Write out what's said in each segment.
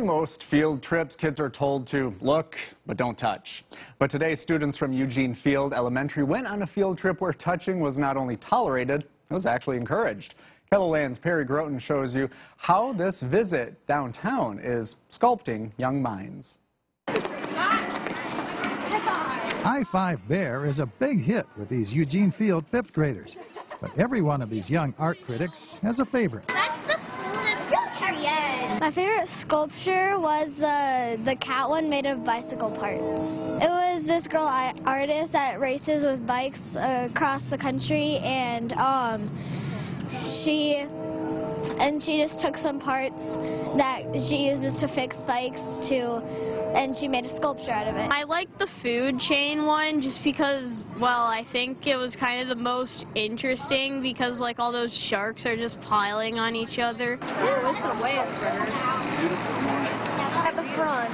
During most field trips, kids are told to look, but don't touch. But today, students from Eugene Field Elementary went on a field trip where touching was not only tolerated, it was actually encouraged. KELOLAND's Perry Groten shows you how this visit downtown is sculpting young minds. High Five Bear is a big hit with these Eugene Field fifth graders. But every one of these young art critics has a favorite. That's the coolest sculpture yet. My favorite sculpture was uh, the cat one made of bicycle parts. It was this girl artist that races with bikes uh, across the country, and um, she and she just took some parts that she uses to fix bikes to and she made a sculpture out of it. I like the food chain one just because, well, I think it was kind of the most interesting because like all those sharks are just piling on each other. Ooh, it's a whale At the front.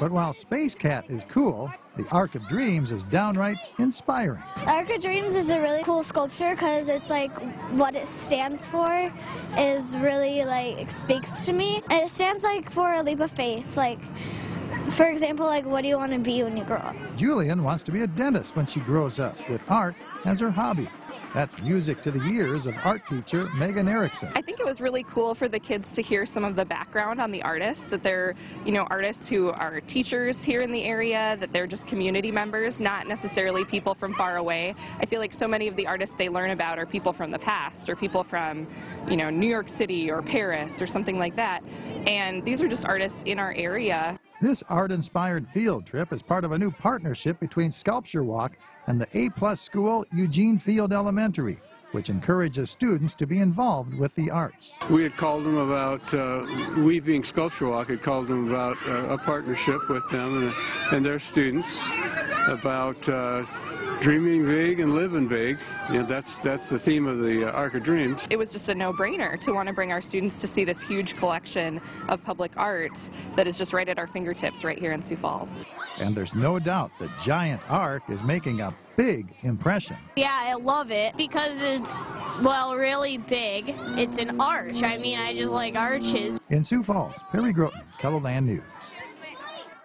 But while Space Cat is cool, the Arc of Dreams is downright inspiring. Arc of Dreams is a really cool sculpture because it's like what it stands for is really like speaks to me. And it stands like for a leap of faith. Like for example, like what do you want to be when you grow up? Julian wants to be a dentist when she grows up with art as her hobby. That's music to the ears of art teacher Megan Erickson. I think it was really cool for the kids to hear some of the background on the artists, that they're, you know, artists who are teachers here in the area, that they're just community members, not necessarily people from far away. I feel like so many of the artists they learn about are people from the past or people from, you know, New York City or Paris or something like that. And these are just artists in our area. This art-inspired field trip is part of a new partnership between Sculpture Walk and the A-plus school Eugene Field Elementary, which encourages students to be involved with the arts. We had called them about, uh, we being Sculpture Walk, had called them about uh, a partnership with them and, and their students about uh, dreaming big and living big. You know, that's that's the theme of the uh, Arc of Dreams. It was just a no-brainer to want to bring our students to see this huge collection of public art that is just right at our fingertips right here in Sioux Falls. And there's no doubt the giant arc is making a big impression. Yeah, I love it because it's, well, really big. It's an arch. I mean, I just like arches. In Sioux Falls, Perry Groten, KELOLAND News.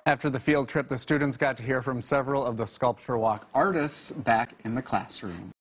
After the field trip, the students got to hear from several of the Sculpture Walk artists back in the classroom.